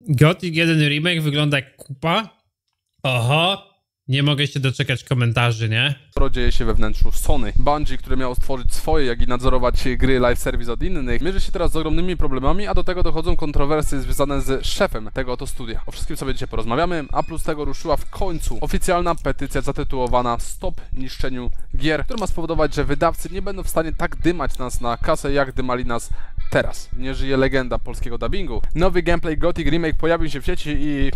Gothic 1 Remake wygląda jak kupa. Oho, nie mogę się doczekać komentarzy, nie? sporo dzieje się we wnętrzu Sony. Bungie, które miało stworzyć swoje, jak i nadzorować gry live service od innych, mierzy się teraz z ogromnymi problemami, a do tego dochodzą kontrowersje związane z szefem tego oto studia. O wszystkim sobie dzisiaj porozmawiamy, a plus tego ruszyła w końcu oficjalna petycja zatytułowana Stop niszczeniu gier, która ma spowodować, że wydawcy nie będą w stanie tak dymać nas na kasę, jak dymali nas teraz. Nie żyje legenda polskiego dubbingu. Nowy gameplay Gothic Remake pojawił się w sieci i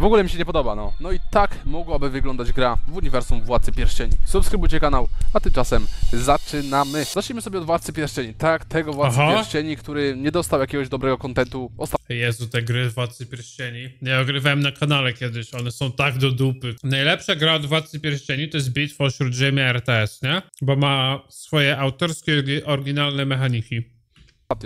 w ogóle mi się nie podoba, no. No i tak mogłaby wyglądać gra w uniwersum Władcy Pierścieni. Subskrybujcie kanał, a tymczasem zaczynamy. Zacznijmy sobie od Władcy Pierścieni. Tak, tego Władcy Aha. Pierścieni, który nie dostał jakiegoś dobrego kontentu. Ostatnio Jezu, te gry Władcy Pierścieni. Ja ogrywałem na kanale kiedyś, one są tak do dupy. Najlepsza gra od Władcy Pierścieni to jest Bitwa wśród Ziemi RTS, nie? Bo ma swoje autorskie, oryginalne mechaniki.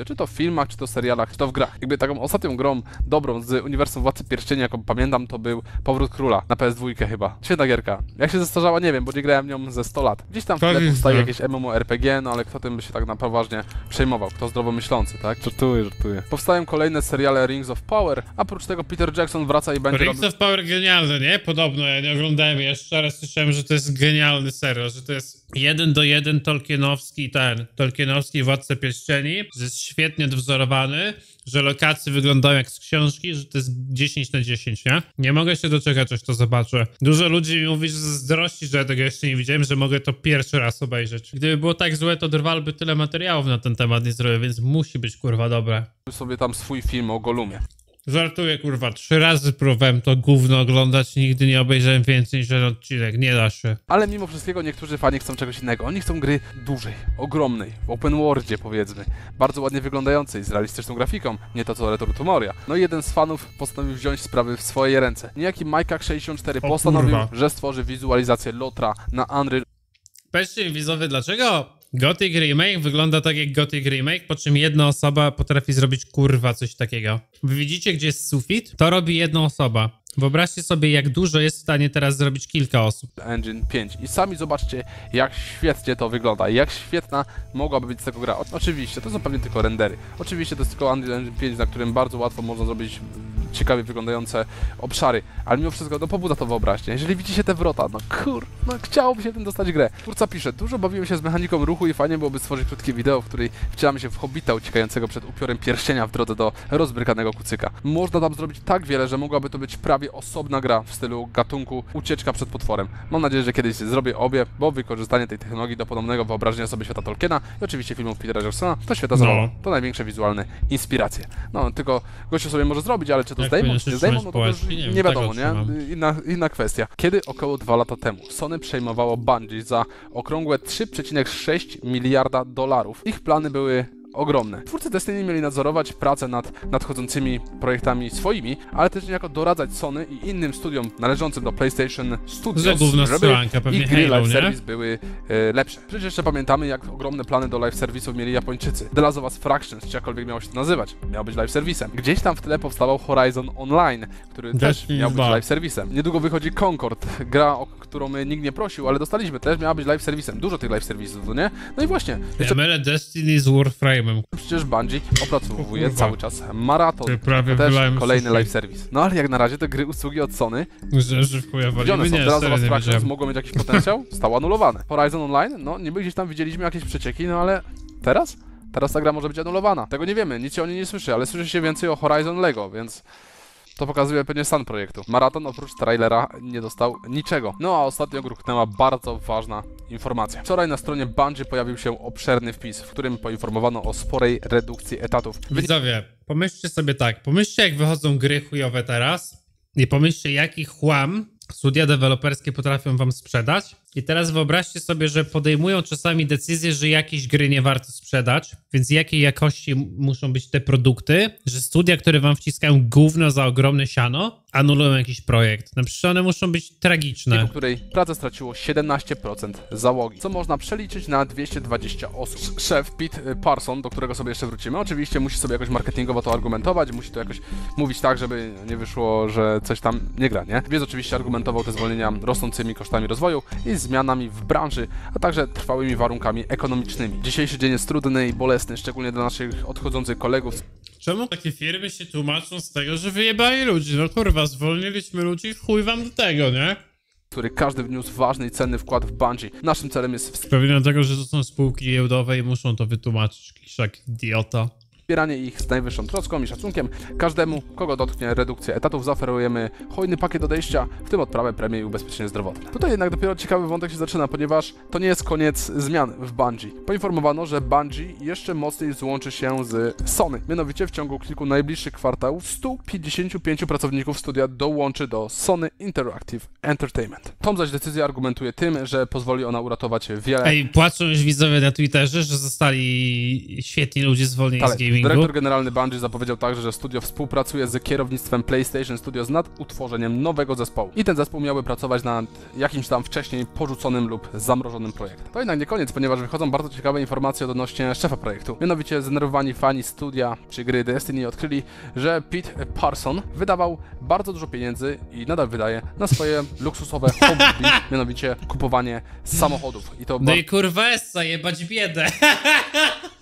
Czy to w filmach, czy to w serialach, czy to w grach. Jakby taką ostatnią grą dobrą z uniwersum Władcy Pierścieni, jaką pamiętam, to był Powrót Króla na PS2 chyba. Świetna gierka. Jak się zestarzała, nie wiem, bo nie grałem nią ze 100 lat. Gdzieś tam w Tak tle powstaje tak. jakieś MMORPG, no ale kto tym by się tak na poważnie przejmował? Kto zdrowo myślący, tak? Żartuję, żartuję. Powstają kolejne seriale Rings of Power, a oprócz tego Peter Jackson wraca i będzie Rings robił... of Power genialny, nie? Podobno, ja nie oglądałem jeszcze, ale słyszałem, że to jest genialny serial, że to jest jeden do jeden Tolkienowski ten, Tolkienowski Władca Pierścieni, że jest świetnie dowzorowany, że lokacje wyglądają jak z książki, że to jest 10 na 10, nie? Nie mogę się doczekać, aż to zobaczę. Dużo ludzi mi mówi, że zazdrości, że tego jeszcze nie widziałem, że mogę to pierwszy raz obejrzeć. Gdyby było tak złe, to Drwal by tyle materiałów na ten temat nie zrobił, więc musi być kurwa dobre. sobie tam swój film o Golumie. Żartuję, kurwa. Trzy razy próbowałem to gówno oglądać, nigdy nie obejrzałem więcej niż jeden odcinek. Nie da się. Ale mimo wszystkiego niektórzy fani chcą czegoś innego. Oni chcą gry dużej, ogromnej, w open worldzie powiedzmy, bardzo ładnie wyglądającej, z realistyczną grafiką, nie to co Return to Moria. No i jeden z fanów postanowił wziąć sprawy w swoje ręce. Niejaki Majkak64 O postanowił, kurwa. że stworzy wizualizację Lotra na Unreal mi widzowie, dlaczego Gothic Remake wygląda tak jak Gothic Remake, po czym jedna osoba potrafi zrobić kurwa coś takiego. Wy widzicie, gdzie jest sufit? To robi jedna osoba. Wyobraźcie sobie, jak dużo jest w stanie teraz zrobić kilka osób. Engine 5 i sami zobaczcie jak świetnie to wygląda, jak świetna mogłaby być z tego gra. O, oczywiście, to są pewnie tylko rendery. Oczywiście to jest tylko Unreal Engine 5, na którym bardzo łatwo można zrobić ciekawie wyglądające obszary, ale mimo wszystko no pobudza to wyobraźnię. Jeżeli widzicie te wrota, no kur, no chciałoby się tym dostać grę. Twórca pisze, dużo bawiłem się z mechaniką ruchu i fajnie byłoby stworzyć krótkie wideo, w której wcielamy się w hobbita uciekającego przed upiorem pierścienia w drodze do rozbrykanego kucyka. Można tam zrobić tak wiele, że mogłaby to być prawie osobna gra w stylu gatunku ucieczka przed potworem. Mam nadzieję, że kiedyś zrobię obie, bo wykorzystanie tej technologii do podobnego wyobrażenia sobie świata Tolkiena i oczywiście filmów Petera Jacksona to świata No. zabawa. To największe wizualne inspiracje. No, tylko gościu sobie może zrobić, ale czy to Zdejmą, czy nie zdejmą, no to już? Nie nie, wiadomo, nie? Inna, inna kwestia. Kiedy około dwa lata temu Sony przejmowało Bungie za okrągłe 3,6 miliarda dolarów. Ich plany były ogromne. Twórcy Destiny mieli nadzorować pracę nad nadchodzącymi projektami swoimi, ale też niejako doradzać Sony i innym studiom należącym do PlayStation Studios, żeby ich gry Halo, live nie? service były e, lepsze. Przecież jeszcze pamiętamy, jak ogromne plany do live serwisów mieli Japończycy. The Last of Us Fractions, czy jakkolwiek miało się to nazywać, miał być live serwisem. Gdzieś tam w tle powstawał Horizon Online, który też Destiny miał być 2. live serwisem. Niedługo wychodzi Concord, gra, o którą mnie nikt nie prosił, ale dostaliśmy, też miała być live serwisem. Dużo tych live serwisów, no nie? No i właśnie, jeszcze mylę Destiny z Warframe'em. przecież Bungie opracowuje cały czas maraton. Prawie też kolejny live serwis. No ale jak na razie te gry usługi od Sony Że, że Gdzie one są? Nie, Teraz nie Fractions mogą mieć jakiś potencjał? Stało anulowane. Horizon Online? No niby gdzieś tam widzieliśmy jakieś przecieki, no ale teraz? Teraz ta gra może być anulowana. Tego nie wiemy, nic się o niej nie słyszy, ale słyszy się więcej o Horizon Lego, więc to pokazuje pewnie stan projektu. Maraton oprócz trailera nie dostał niczego. No a ostatnio gruchnęła bardzo ważna informacja. Wczoraj na stronie Bungie pojawił się obszerny wpis, w którym poinformowano o sporej redukcji etatów. Widzowie, pomyślcie sobie tak. Pomyślcie, jak wychodzą gry chujowe teraz i pomyślcie, jaki chłam studia deweloperskie potrafią wam sprzedać. I teraz wyobraźcie sobie, że podejmują czasami decyzję, że jakieś gry nie warto sprzedać, więc jakiej jakości muszą być te produkty, że studia, które wam wciskają gówno za ogromne siano, anulują jakiś projekt. No przecież one muszą być tragiczne. po której pracę straciło 17% załogi, co można przeliczyć na 220 osób. Szef Pete Parson, do którego sobie jeszcze wrócimy, oczywiście musi sobie jakoś marketingowo to argumentować, musi to jakoś mówić tak, żeby nie wyszło, że coś tam nie gra, nie? Więc oczywiście argumentował te zwolnienia rosnącymi kosztami rozwoju i zmianami w branży, a także trwałymi warunkami ekonomicznymi. Dzisiejszy dzień jest trudny i bolesny, szczególnie dla naszych odchodzących kolegów, Czemu takie firmy się tłumaczą z tego, że wyjebali ludzi? No kurwa, zwolniliśmy ludzi, chuj wam do tego, nie? który każdy wniósł ważny i cenny wkład w Bungie. Naszym celem jest Pewnie dlatego, że to są spółki giełdowe i muszą to wytłumaczyć. Kiszak idiota. Wspieranie ich z najwyższą troską i szacunkiem. Każdemu, kogo dotknie redukcja etatów, zaoferujemy hojny pakiet odejścia, w tym odprawę, premię i ubezpieczenie zdrowotne. Tutaj jednak dopiero ciekawy wątek się zaczyna, ponieważ to nie jest koniec zmian w Bungie. Poinformowano, że Bungie jeszcze mocniej złączy się z Sony. Mianowicie w ciągu kilku najbliższych kwartałów 155 pracowników studia dołączy do Sony Interactive Entertainment. Tom zaś decyzję argumentuje tym, że pozwoli ona uratować wiele Ej, płaczą już widzowie na Twitterze, że zostali świetni ludzie zwolnieni z Ale gamingu. dyrektor generalny Bungie zapowiedział także, że studio współpracuje z kierownictwem PlayStation Studios nad utworzeniem nowego zespołu. I ten zespół miałby pracować nad jakimś tam wcześniej porzuconym lub zamrożonym projektem. To jednak nie koniec, ponieważ wychodzą bardzo ciekawe informacje odnośnie szefa projektu. Mianowicie zdenerwowani fani studia czy gry Destiny odkryli, że Pete Parson wydawał bardzo dużo pieniędzy i nadal wydaje na swoje luksusowe hobby, mianowicie kupowanie samochodów. I to No i kurwa essa, jebać biedę.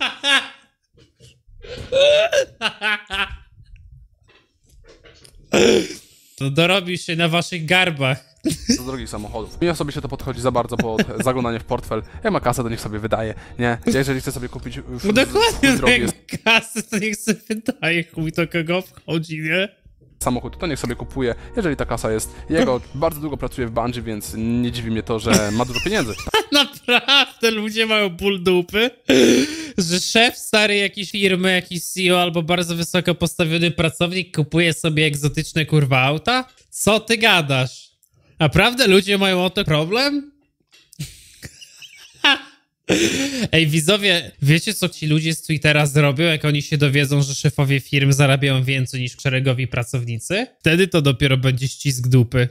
To dorobisz się na waszych garbach. do drogich samochodów. Mi osobiście to podchodzi za bardzo pod zaglądanie w portfel. Jak ma kasę, to niech sobie wydaje, nie? Jeżeli chce sobie kupić No dokładnie, jak kasy, to niech sobie wydaje, chuj to kogo wchodzi, nie? samochód, to niech sobie kupuje. Jeżeli ta kasa jest jego, bardzo długo pracuje w Bungie, więc nie dziwi mnie to, że ma dużo pieniędzy. Naprawdę ludzie mają ból dupy, że szef stary jakiejś firmy, jakiś CEO albo bardzo wysoko postawiony pracownik kupuje sobie egzotyczne kurwa auta? Co ty gadasz? Naprawdę ludzie mają o to problem? Ej, widzowie, wiecie co ci ludzie z Twittera zrobią, jak oni się dowiedzą, że szefowie firm zarabiają więcej niż szeregowi pracownicy? Wtedy to dopiero będzie ścisk dupy.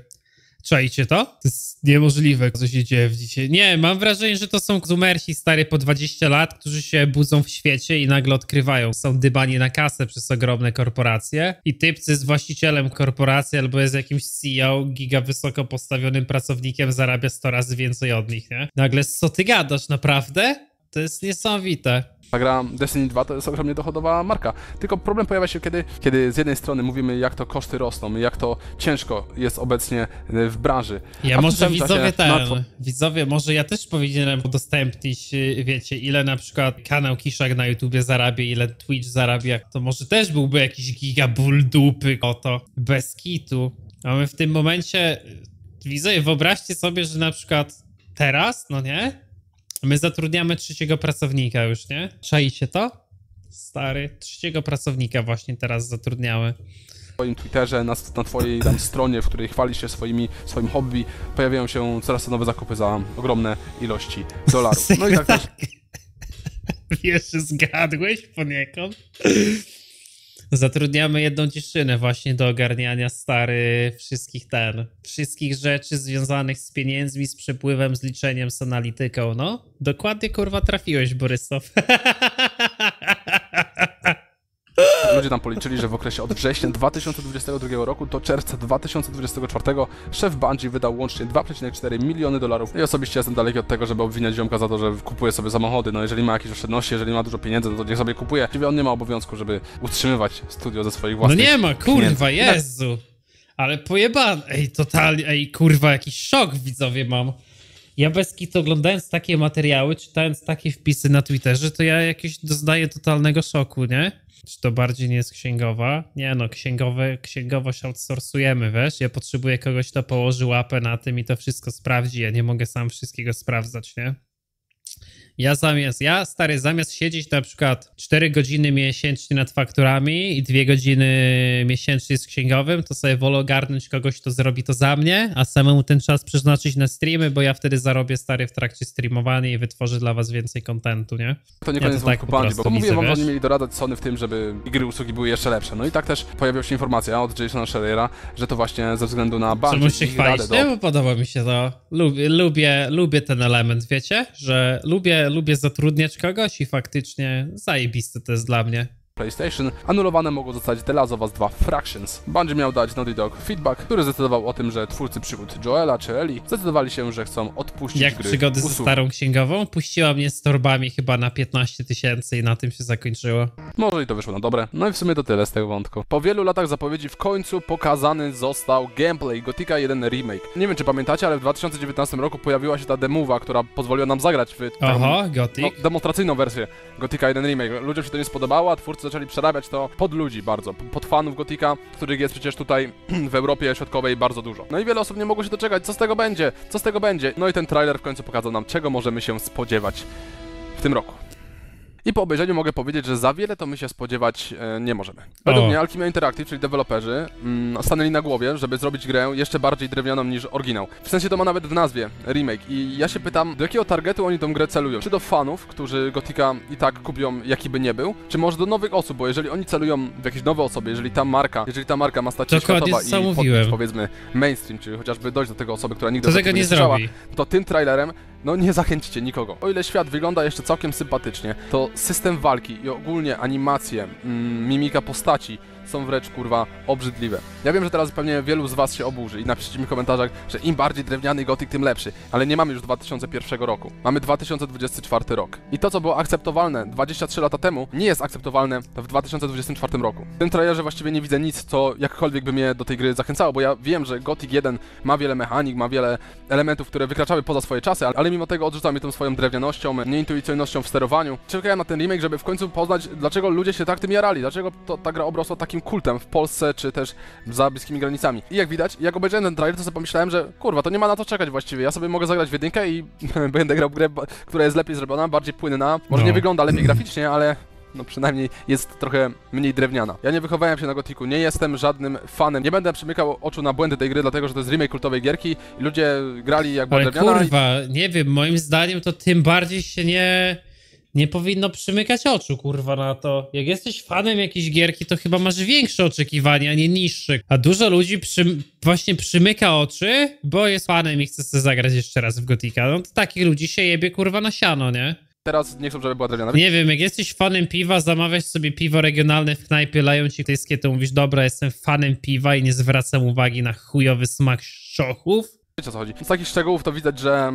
Czajcie to? To jest niemożliwe, co się dzieje w dzisiaj. Nie, mam wrażenie, że to są zumersi stary po 20 lat, którzy się budzą w świecie i nagle odkrywają. Są dybani na kasę przez ogromne korporacje i typcy z właścicielem korporacji albo jest jakimś CEO, giga wysoko postawionym pracownikiem, zarabia 100 razy więcej od nich, nie? Nagle, co ty gadasz, naprawdę? To jest niesamowite. Ta gra Destiny 2 to jest ogromnie dochodowa marka. Tylko problem pojawia się, kiedy, kiedy z jednej strony mówimy, jak to koszty rosną, jak to ciężko jest obecnie w branży. Ja a może widzowie na ten, two- widzowie, może ja też powinienem udostępnić, y, wiecie, ile na przykład kanał Kiszak na YouTubie zarabia, ile Twitch zarabia, to może też byłby jakiś giga ból dupy o to, bez kitu. A my w tym momencie, y, widzowie, wyobraźcie sobie, że na przykład teraz, no nie, my zatrudniamy trzeciego pracownika już, nie? Czaicie to? Stary, trzeciego pracownika właśnie teraz zatrudniamy. Twoim Twitterze, na, na Twojej tam stronie, w której chwalisz się swoimi, swoim hobby, pojawiają się coraz to nowe zakupy za ogromne ilości dolarów. No i tak też Wiesz, że zgadłeś poniekąd? Zatrudniamy jedną dziewczynę właśnie do ogarniania stary wszystkich ten, wszystkich rzeczy związanych z pieniędzmi, z przepływem, z liczeniem, z analityką, no. Dokładnie kurwa trafiłeś, Borysow. ludzie tam policzyli, że w okresie od września 2022 roku do czerwca 2024 szef Bungie wydał łącznie 2,4 miliony dolarów. I osobiście jestem daleki od tego, żeby obwiniać ziomka za to, że kupuje sobie samochody. No jeżeli ma jakieś oszczędności, jeżeli ma dużo pieniędzy, no to niech sobie kupuje. Właściwie on nie ma obowiązku, żeby utrzymywać studio ze swoich No własnych nie ma, kurwa, pieniędzy. Jezu. Ale pojebane. Ej, totalnie, ej, kurwa, jakiś szok widzowie mam. Ja bez kitu oglądając takie materiały, czytając takie wpisy na Twitterze, to ja jakieś doznaję totalnego szoku, nie? Czy to bardziej nie jest księgowa? Nie no, księgowe, księgowość outsourcujemy, wiesz? Ja potrzebuję kogoś, kto położy łapę na tym i to wszystko sprawdzi. Ja nie mogę sam wszystkiego sprawdzać, nie? Ja zamiast, ja stary, zamiast siedzieć na przykład 4 godziny miesięcznie nad fakturami i 2 godziny miesięcznie z księgowym, to sobie wolę ogarnąć kogoś, kto zrobi to za mnie, a samemu ten czas przeznaczyć na streamy, bo ja wtedy zarobię stary w trakcie streamowania i wytworzę dla was więcej kontentu, nie? To nie Ja koniec to tak prostu bo mówiłem wam, że oni mieli doradać Sony w tym, żeby gry usługi były jeszcze lepsze. No i tak też pojawiła się informacja od Jasona Schreiera, że to właśnie ze względu na Bungie Czemu się i chwalić? radę Nie, do bo podoba mi się to. Lubię, lubię, lubię ten element, wiecie? Że lubię, lubię zatrudniać kogoś i faktycznie zajebiste to jest dla mnie. PlayStation, anulowane mogą zostać The Last of Us 2 Fractions. Bungie miał dać Naughty Dog feedback, który zdecydował o tym, że twórcy przygód Joela czy Eli zdecydowali się, że chcą odpuścić Jak gry przygody ze usług. starą księgową, puściła mnie z torbami chyba na 15 tysięcy i na tym się zakończyło. Może i to wyszło na dobre. No i w sumie to tyle z tego wątku. Po wielu latach zapowiedzi w końcu pokazany został gameplay Gothica 1 Remake. Nie wiem czy pamiętacie, ale w 2019 roku pojawiła się ta demowa, która pozwoliła nam zagrać w taką Oho, no, demonstracyjną wersję Gothica 1 Remake. Ludziom się to nie spodobało, a twórcy zaczęli przerabiać to pod ludzi bardzo, pod fanów Gothica, których jest przecież tutaj w Europie Środkowej bardzo dużo. No i wiele osób nie mogło się doczekać, co z tego będzie, co z tego będzie. No i ten trailer w końcu pokazał nam, czego możemy się spodziewać w tym roku. I po obejrzeniu mogę powiedzieć, że za wiele to my się spodziewać e, nie możemy. Według O. mnie Alchemia Interactive, czyli deweloperzy, mm, stanęli na głowie, żeby zrobić grę jeszcze bardziej drewnianą niż oryginał. W sensie to ma nawet w nazwie remake. I ja się pytam, do jakiego targetu oni tą grę celują? Czy do fanów, którzy Gotika i tak kupią, jaki by nie był? Czy może do nowych osób? Bo jeżeli oni celują w jakieś nowe osoby, jeżeli ta marka, jeżeli ta marka ma stać się światowa i podbić, powiedzmy mainstream, czyli chociażby dojść do tego osoby, która nigdy To tego takim nie słyszała, to tym trailerem no nie zachęcicie nikogo. O ile świat wygląda jeszcze całkiem sympatycznie, to system walki i ogólnie animacje, mm, mimika postaci są wręcz kurwa obrzydliwe. Ja wiem, że teraz pewnie wielu z was się oburzy i napiszcie mi w komentarzach, że im bardziej drewniany gotyk, tym lepszy. Ale nie mamy już 2001 roku. Mamy 2024 rok. I to, co było akceptowalne 23 lata temu, nie jest akceptowalne w 2024 roku. W tym trailerze właściwie nie widzę nic, co jakkolwiek by mnie do tej gry zachęcało, bo ja wiem, że Gothic 1 ma wiele mechanik, ma wiele elementów, które wykraczały poza swoje czasy, ale- mimo tego odrzuca mnie tą swoją drewnianością, nieintuicyjnością w sterowaniu. Czekałem na ten remake, żeby w końcu poznać, dlaczego ludzie się tak tym jarali, dlaczego to, ta gra obrosła takim kultem w Polsce, czy też za bliskimi granicami. I jak widać, jak obejrzałem ten trailer, to sobie pomyślałem, że kurwa, to nie ma na to czekać właściwie. Ja sobie mogę zagrać w jedynkę i będę grał w grę, która jest lepiej zrobiona, bardziej płynna. Może No. nie wygląda lepiej graficznie, ale no przynajmniej jest trochę mniej drewniana. Ja nie wychowałem się na Gotiku, nie jestem żadnym fanem. Nie będę przymykał oczu na błędy tej gry, dlatego że to jest remake kultowej gierki i ludzie grali jak była Ale drewniana i kurwa, nie wiem, moim zdaniem to tym bardziej się nie, nie powinno przymykać oczu, kurwa, na to. Jak jesteś fanem jakiejś gierki, to chyba masz większe oczekiwania, a nie niższe. A dużo ludzi przym, właśnie przymyka oczy, bo jest fanem i chce sobie zagrać jeszcze raz w Gotika. No to takich ludzi się jebie, kurwa, na siano, nie? teraz nie chcą, żeby była drewniana. Nie wiem, jak jesteś fanem piwa, zamawiasz sobie piwo regionalne w knajpie, leją ci tyskie, to mówisz, dobra, jestem fanem piwa i nie zwracam uwagi na chujowy smak szczochów. Wiecie o co chodzi. Z takich szczegółów to widać, że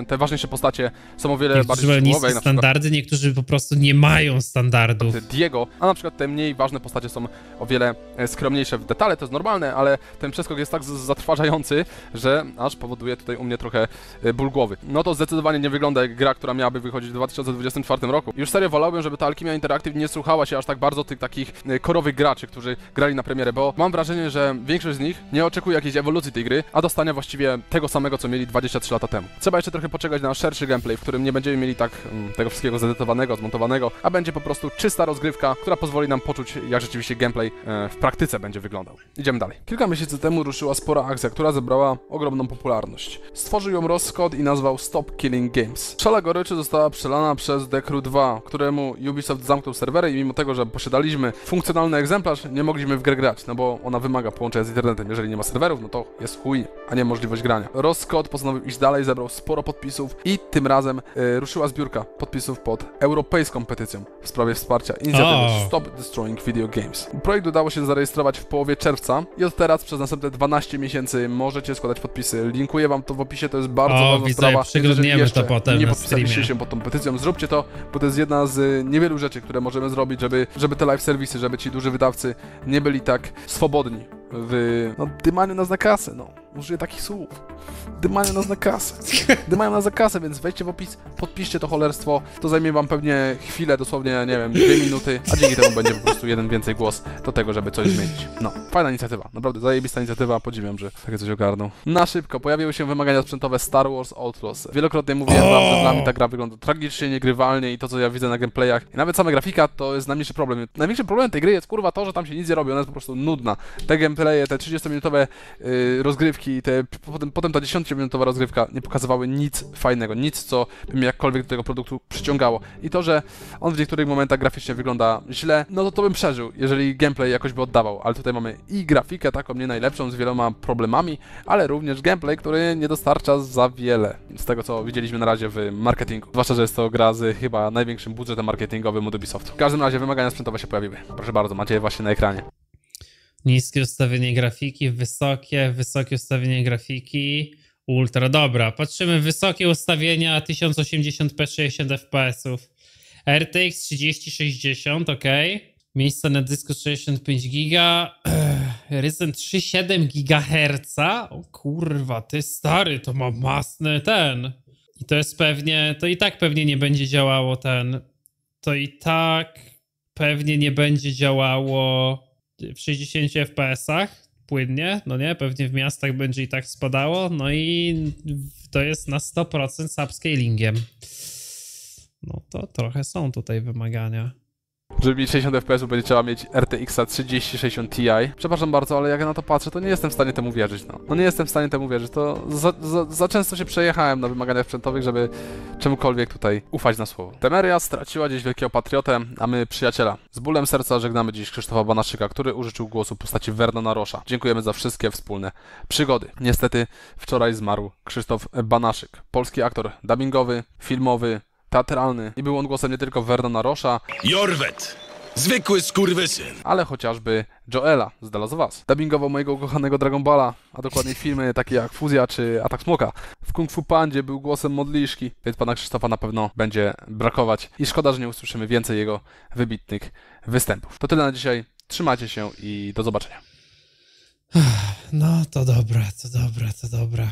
e, te ważniejsze postacie są o wiele Niektórzy bardziej szczegółowe, przykład standardy, niektórzy po prostu nie mają standardów. Diego, a na przykład te mniej ważne postacie są o wiele e, skromniejsze w detale, to jest normalne, ale ten przeskok jest tak zatrważający, że aż powoduje tutaj u mnie trochę e, ból głowy. No to zdecydowanie nie wygląda jak gra, która miałaby wychodzić w 2024 roku. Już serio wolałbym, żeby ta Alchemia Interactive nie słuchała się aż tak bardzo tych takich korowych graczy, którzy grali na premierę, bo mam wrażenie, że większość z nich nie oczekuje jakiejś ewolucji tej gry, a dostania właściwie tego samego, co mieli 23 lata temu. Trzeba jeszcze trochę poczekać na szerszy gameplay, w którym nie będziemy mieli tak mm, tego wszystkiego zedytowanego, zmontowanego, a będzie po prostu czysta rozgrywka, która pozwoli nam poczuć, jak rzeczywiście gameplay e, w praktyce będzie wyglądał. Idziemy dalej. Kilka miesięcy temu ruszyła spora akcja, która zebrała ogromną popularność. Stworzył ją Ross Scott i nazwał Stop Killing Games. Szala goryczy została przelana przez The Crew 2, któremu Ubisoft zamknął serwery i mimo tego, że posiadaliśmy funkcjonalny egzemplarz, nie mogliśmy w grę grać, no bo ona wymaga połączenia z internetem. Jeżeli nie ma serwerów, no to jest chuj, a nie możliwość grania. Ross Scott postanowił iść dalej, zebrał sporo podpisów i tym razem e, ruszyła zbiórka podpisów pod europejską petycją w sprawie wsparcia inicjatywy O. Stop Destroying Video Games. Projekt udało się zarejestrować w połowie czerwca i od teraz przez następne 12 miesięcy możecie składać podpisy. Linkuję wam to w opisie, to jest bardzo O, ważna widzę, sprawa. przyglądniemy to potem Nie podpisaliście się pod tą petycją, zróbcie to, bo to jest jedna z y, niewielu rzeczy, które możemy zrobić, żeby, żeby te live serwisy, żeby ci duży wydawcy nie byli tak swobodni w no, dymaniu nas na kasę, no. Użyję takich słów. Dymają nas na kasę. Dymają nas na kasę, więc wejdźcie w opis, podpiszcie to cholerstwo. To zajmie wam pewnie chwilę, dosłownie, nie wiem, dwie minuty, a dzięki temu będzie po prostu jeden więcej głos do tego, żeby coś zmienić. No, fajna inicjatywa, naprawdę zajebista inicjatywa, podziwiam, że takie coś ogarnął. Na szybko, pojawiły się wymagania sprzętowe Star Wars Outlaws. Wielokrotnie mówiłem wam, że dla mnie ta gra wygląda tragicznie, niegrywalnie i to, co ja widzę na gameplayach, i nawet sama grafika, to jest najmniejszy problem. Największy problem tej gry jest, kurwa, to, że tam się nic nie robi, ona jest po prostu nudna. Te gameplaye, te 30-minutowe yy, rozgrywki, te, potem, potem ta 10-minutowa rozgrywka nie pokazywały nic fajnego, nic, co by mnie jakkolwiek do tego produktu przyciągało. I to, że on w niektórych momentach graficznie wygląda źle, no to to bym przeżył, jeżeli gameplay jakoś by oddawał. Ale tutaj mamy i grafikę taką nie najlepszą, z wieloma problemami, ale również gameplay, który nie dostarcza za wiele z tego, co widzieliśmy na razie w marketingu. Zwłaszcza, że jest to gra z chyba największym budżetem marketingowym od Ubisoftu. W każdym razie wymagania sprzętowe się pojawiły. Proszę bardzo, macie je właśnie na ekranie. Niskie ustawienie grafiki, wysokie, wysokie ustawienie grafiki, ultra. Dobra, patrzymy, wysokie ustawienia 1080p 60 fps. RTX 3060, ok. Miejsce na dysku 65 giga. Ryzen 3,7 GHz. O kurwa, ty stary, to ma masny ten. I to jest pewnie, to i tak pewnie nie będzie działało ten. To i tak pewnie nie będzie działało w 60 FPS-ach płynnie, no nie, pewnie w miastach będzie i tak spadało, no i to jest na 100% subscalingiem. No to trochę są tutaj wymagania. Żeby mieć 60 FPS będzie trzeba mieć RTX 3060 Ti. Przepraszam bardzo, ale jak ja na to patrzę, to nie jestem w stanie temu wierzyć, no. No nie jestem w stanie temu wierzyć, to za, za, za często się przejechałem na wymaganiach sprzętowych, żeby czemukolwiek tutaj ufać na słowo. Temeria straciła gdzieś wielkiego patriotę, a my przyjaciela. Z bólem serca żegnamy dziś Krzysztofa Banaszyka, który użyczył głosu postaci Vernona Rosza. Dziękujemy za wszystkie wspólne przygody. Niestety wczoraj zmarł Krzysztof Banaszyk. Polski aktor dubbingowy, filmowy, teatralny i był on głosem nie tylko Vernona Rosza, Jorwet. Zwykły skurwysyn. ale chociażby Joela z The Last of Us. Dubbingował mojego ukochanego Dragon Balla, a dokładniej filmy takie jak Fuzja czy Atak Smoka. W Kung Fu Pandzie był głosem modliszki, więc pana Krzysztofa na pewno będzie brakować i szkoda, że nie usłyszymy więcej jego wybitnych występów. To tyle na dzisiaj, trzymajcie się i do zobaczenia. No to dobra, to dobra, to dobra.